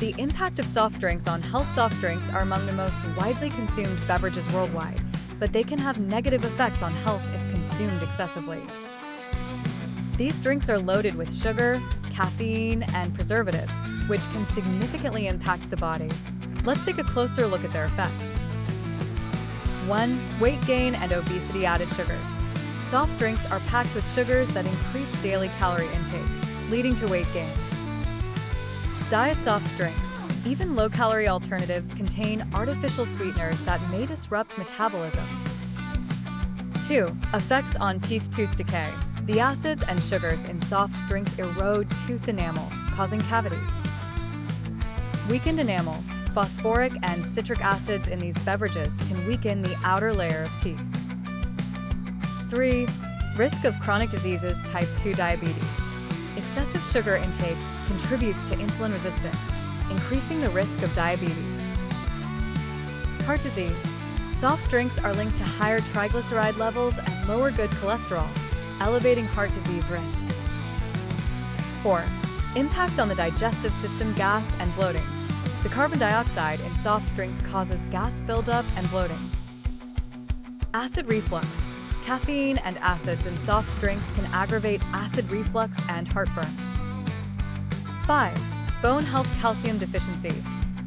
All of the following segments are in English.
The impact of soft drinks on health soft drinks are among the most widely consumed beverages worldwide, but they can have negative effects on health if consumed excessively. These drinks are loaded with sugar, caffeine, and preservatives, which can significantly impact the body. Let's take a closer look at their effects. 1. Weight gain and obesity added sugars. Soft drinks are packed with sugars that increase daily calorie intake, leading to weight gain. Diet soft drinks. Even low-calorie alternatives contain artificial sweeteners that may disrupt metabolism. 2. Effects on teeth-tooth decay. The acids and sugars in soft drinks erode tooth enamel, causing cavities. Weakened enamel. Phosphoric and citric acids in these beverages can weaken the outer layer of teeth. 3. Risk of chronic diseases type 2 diabetes. Sugar intake contributes to insulin resistance, increasing the risk of diabetes. Heart disease. Soft drinks are linked to higher triglyceride levels and lower good cholesterol, elevating heart disease risk. 4. Impact on the digestive system gas and bloating. The carbon dioxide in soft drinks causes gas buildup and bloating. Acid reflux. Caffeine and acids in soft drinks can aggravate acid reflux and heartburn. 5. Bone health calcium deficiency.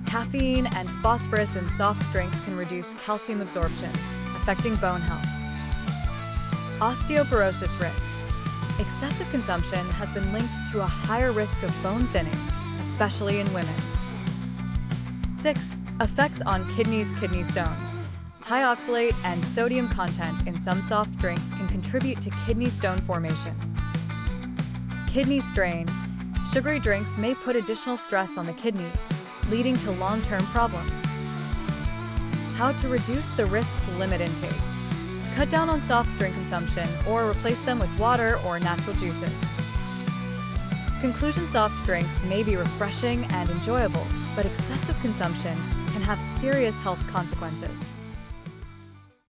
Caffeine and phosphorus in soft drinks can reduce calcium absorption, affecting bone health. Osteoporosis risk. Excessive consumption has been linked to a higher risk of bone thinning, especially in women. 6. Effects on kidneys kidney stones. High oxalate and sodium content in some soft drinks can contribute to kidney stone formation. Kidney strain. Sugary drinks may put additional stress on the kidneys, leading to long-term problems. How to reduce the risks limit intake. Cut down on soft drink consumption or replace them with water or natural juices. Conclusion soft drinks may be refreshing and enjoyable, but excessive consumption can have serious health consequences.